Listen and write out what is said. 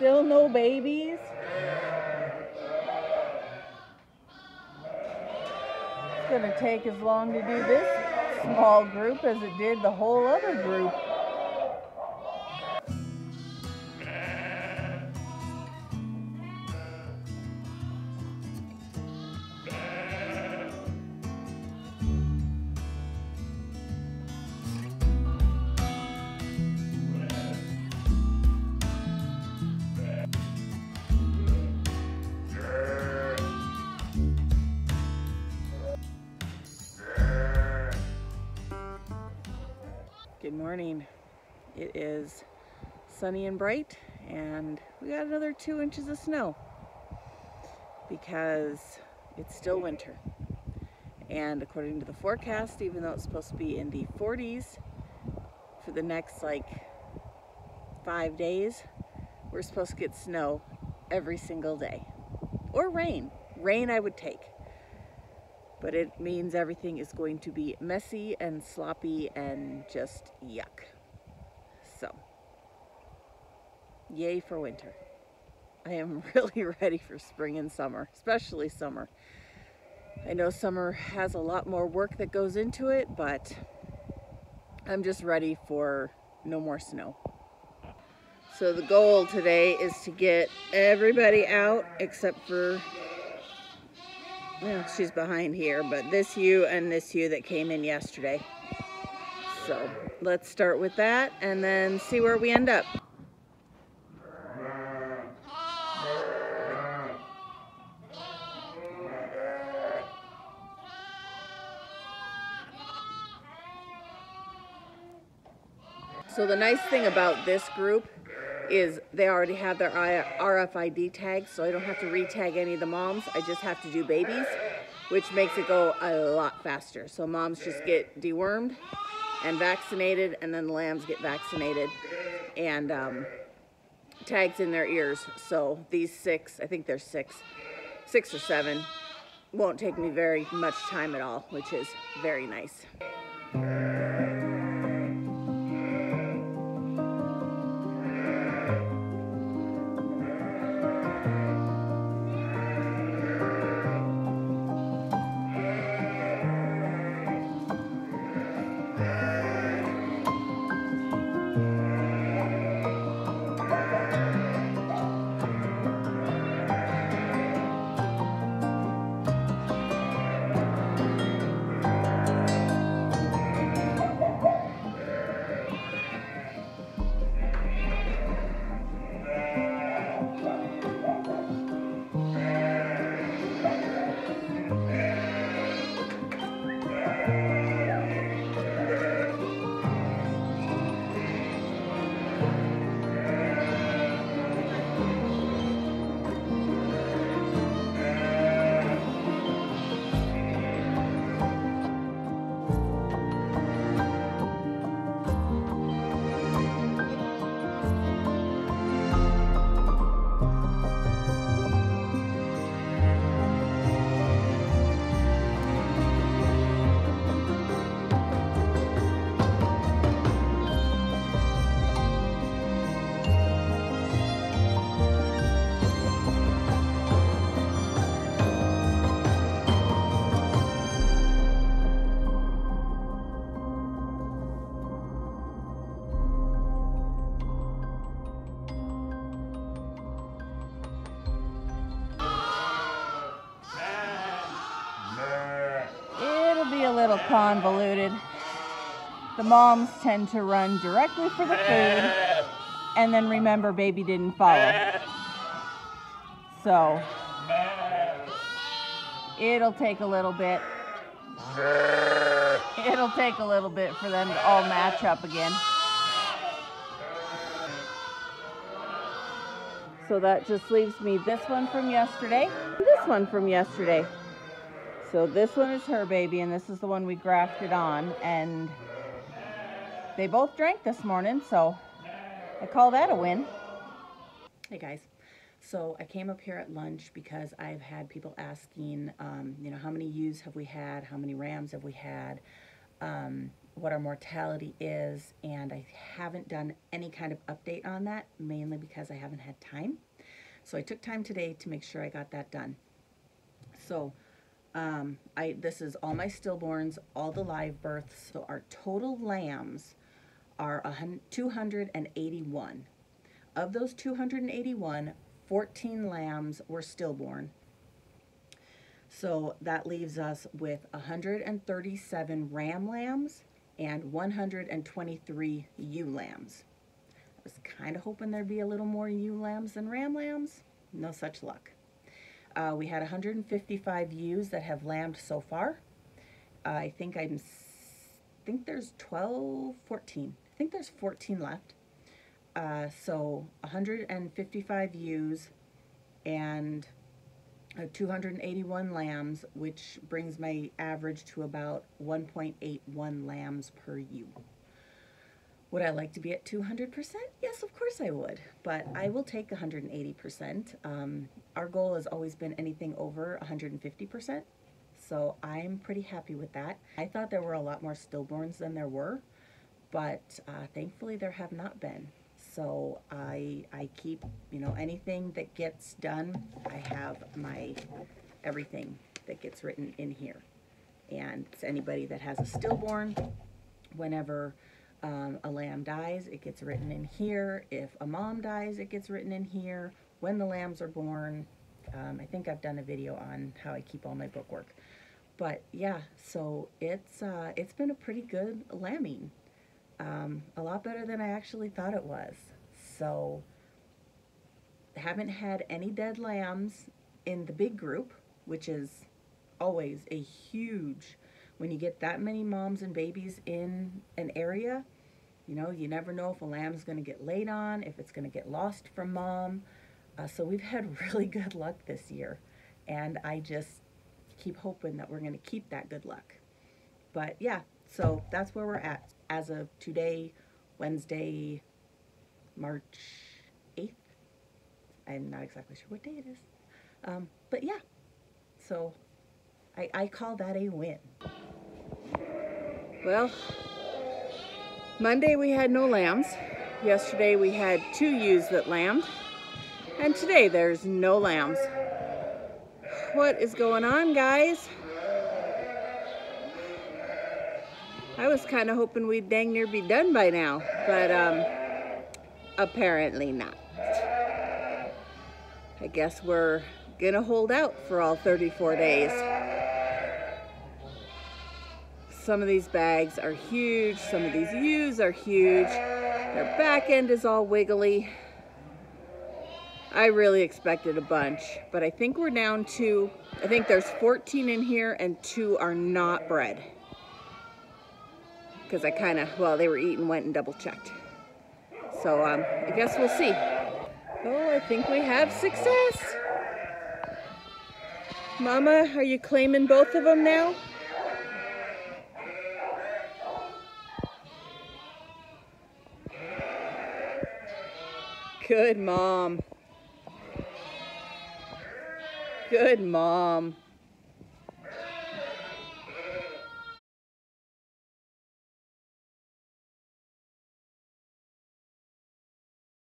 Still no babies? It's gonna take as long to do this small group as it did the whole other group. Morning. It is sunny and bright and we got another two inches of snow because it's still winter. And according to the forecast, even though it's supposed to be in the 40s for the next like five days, we're supposed to get snow every single day. Or rain. Rain I would take but it means everything is going to be messy and sloppy and just yuck. So, yay for winter. I am really ready for spring and summer, especially summer. I know summer has a lot more work that goes into it, but I'm just ready for no more snow. So the goal today is to get everybody out except for well, she's behind here, but this ewe and this ewe that came in yesterday. So let's start with that and then see where we end up. So the nice thing about this group is they already have their RFID tags, so I don't have to re-tag any of the moms. I just have to do babies, which makes it go a lot faster. So moms just get dewormed and vaccinated, and then the lambs get vaccinated and um, tags in their ears. So these six, I think there's six, six or seven, won't take me very much time at all, which is very nice. Convoluted. The moms tend to run directly for the food and then remember baby didn't follow. So it'll take a little bit. It'll take a little bit for them to all match up again. So that just leaves me this one from yesterday, this one from yesterday. So this one is her baby, and this is the one we grafted on. And they both drank this morning, so I call that a win. Hey guys, so I came up here at lunch because I've had people asking, um, you know, how many ewes have we had? How many rams have we had? Um, what our mortality is, and I haven't done any kind of update on that, mainly because I haven't had time. So I took time today to make sure I got that done. So um, I this is all my stillborns, all the live births. So our total lambs are 281. Of those 281, 14 lambs were stillborn. So that leaves us with 137 ram lambs and 123 ewe lambs. I was kind of hoping there'd be a little more ewe lambs than ram lambs. No such luck. Uh, we had 155 ewes that have lambed so far. Uh, I think I'm, think there's 12, 14. I think there's 14 left. Uh, so 155 ewes and uh, 281 lambs, which brings my average to about 1.81 lambs per ewe. Would I like to be at 200%? Yes, of course I would, but I will take 180%. Um, our goal has always been anything over 150%, so I'm pretty happy with that. I thought there were a lot more stillborns than there were, but uh, thankfully there have not been. So I, I keep, you know, anything that gets done, I have my everything that gets written in here. And to anybody that has a stillborn, whenever um, a lamb dies, it gets written in here. If a mom dies, it gets written in here. When the lambs are born, um, I think I've done a video on how I keep all my bookwork. But yeah, so it's uh, it's been a pretty good lambing. Um, a lot better than I actually thought it was. So haven't had any dead lambs in the big group, which is always a huge when you get that many moms and babies in an area, you know, you never know if a lamb is going to get laid on, if it's going to get lost from mom. Uh, so we've had really good luck this year. And I just keep hoping that we're going to keep that good luck. But yeah, so that's where we're at as of today, Wednesday, March 8th. I'm not exactly sure what day it is. Um, but yeah, so I, I call that a win. Well, Monday we had no lambs. Yesterday we had two ewes that lambed. And today there's no lambs. What is going on, guys? I was kind of hoping we'd dang near be done by now, but um, apparently not. I guess we're gonna hold out for all 34 days. Some of these bags are huge. Some of these ewes are huge. Their back end is all wiggly. I really expected a bunch, but I think we're down to, I think there's 14 in here and two are not bred. Because I kind of, well, they were eating, went and double checked. So um, I guess we'll see. Oh, I think we have success. Mama, are you claiming both of them now? Good mom. Good mom.